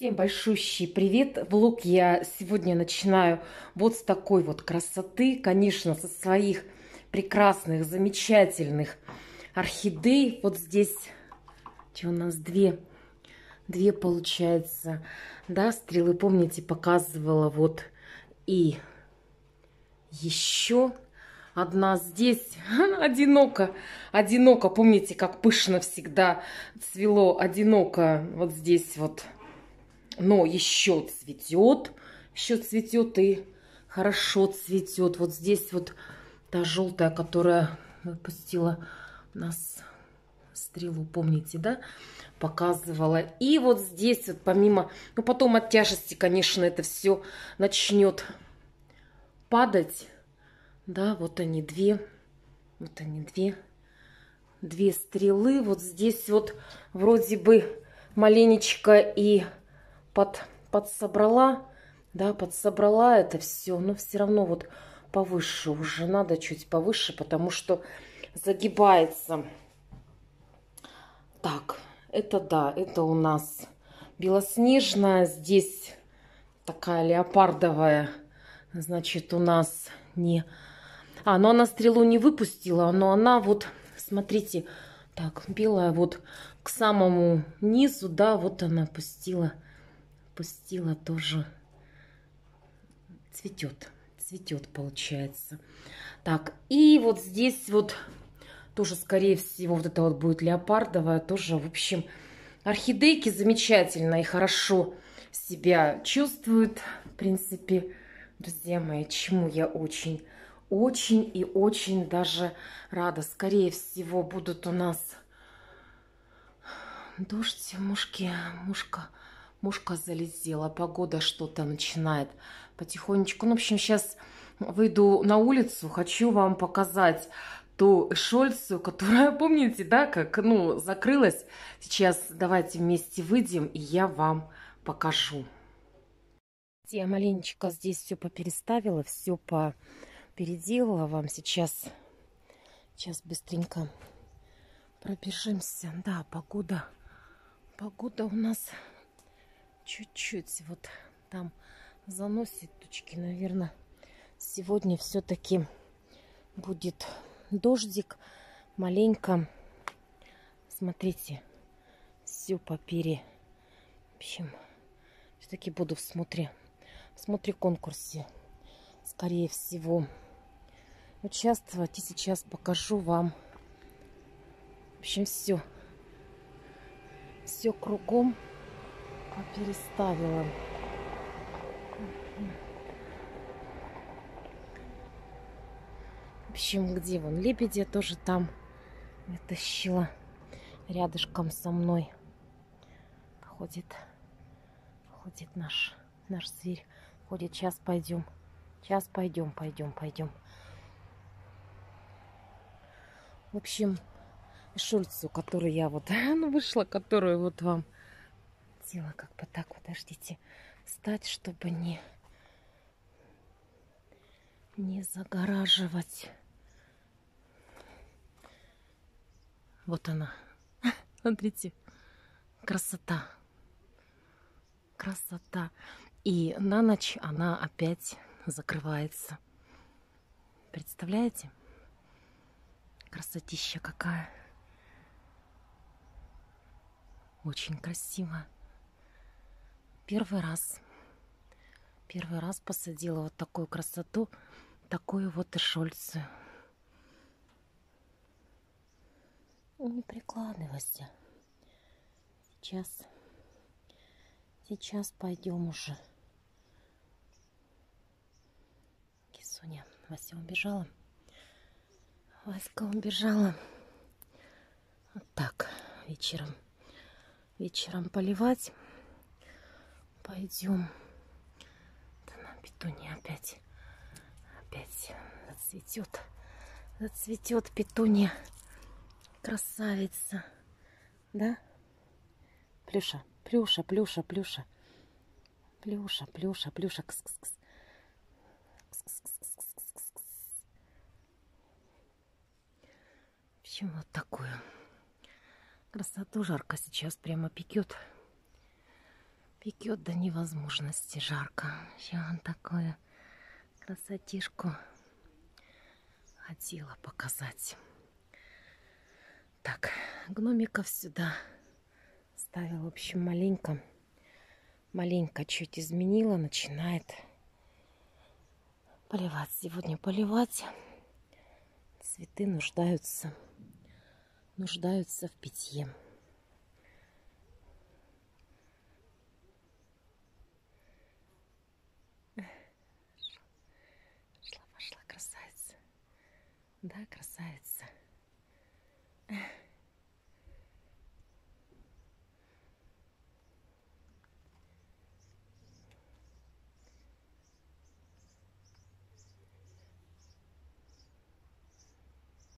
Всем большущий привет! Влог я сегодня начинаю вот с такой вот красоты, конечно, со своих прекрасных, замечательных орхидей. Вот здесь, у нас две, две получается, да, стрелы, помните, показывала вот и еще одна здесь, одиноко, одиноко, помните, как пышно всегда цвело, одиноко. Вот здесь вот но еще цветет, еще цветет и хорошо цветет. Вот здесь вот та желтая, которая выпустила нас стрелу, помните, да, показывала. И вот здесь вот помимо, ну потом от тяжести, конечно, это все начнет падать. Да, вот они две, вот они две, две стрелы. Вот здесь вот вроде бы маленечко и под, подсобрала, да, подсобрала это все, но все равно вот повыше уже надо чуть повыше, потому что загибается. Так, это да, это у нас белоснежная, здесь такая леопардовая, значит, у нас не... А, но она стрелу не выпустила, но она вот, смотрите, так, белая вот к самому низу, да, вот она пустила пустила тоже. Цветет. Цветет, получается. Так, и вот здесь вот тоже, скорее всего, вот это вот будет леопардовая. Тоже, в общем, орхидейки замечательно и хорошо себя чувствуют. В принципе, друзья мои, чему я очень, очень и очень даже рада. Скорее всего, будут у нас дождь, мушки, мушка мушка залетела, погода что-то начинает потихонечку. Ну, в общем, сейчас выйду на улицу, хочу вам показать ту Шольцу, которая, помните, да, как, ну, закрылась. Сейчас давайте вместе выйдем, и я вам покажу. Я маленечко здесь все попереставила, все по переделала вам сейчас. Сейчас быстренько пробежимся. Да, погода, погода у нас чуть-чуть вот там заносит тучки. Наверное, сегодня все-таки будет дождик. Маленько. Смотрите, все по пере. В общем, все-таки буду в смотре, в смотре конкурсе. Скорее всего, участвовать. И сейчас покажу вам. В общем, все. Все кругом переставила. В общем, где вон лебедя тоже там вытащила рядышком со мной. Ходит, ходит наш, наш зверь. Ходит, сейчас пойдем. Сейчас пойдем, пойдем, пойдем. В общем, Шульцу, который я вот вышла, которую вот вам хотела как бы так, подождите, встать, чтобы не, не загораживать. Вот она. Смотрите, красота. Красота. И на ночь она опять закрывается. Представляете? Красотища какая. Очень красиво. Первый раз. Первый раз посадила вот такую красоту, такую вот и шольцу. Не прикладывайся. Сейчас, сейчас пойдем уже. Кисуня, Вася убежала. Васька убежала. Вот так, вечером. Вечером поливать. Пойдем. Да на петуния опять. Опять зацветет. Зацветет петуния. Красавица. Да? Плюша, плюша, плюша, плюша. Плюша, плюша, плюша. Кс -кс -кс. В общем, вот такую красоту жарко сейчас прямо пекет. Пекет до невозможности жарко. Сейчас он такое красотишку хотела показать. Так, гномиков сюда ставила, в общем, маленько. Маленько чуть изменила, начинает поливать. Сегодня поливать. Цветы нуждаются, нуждаются в питье. Да, красавица.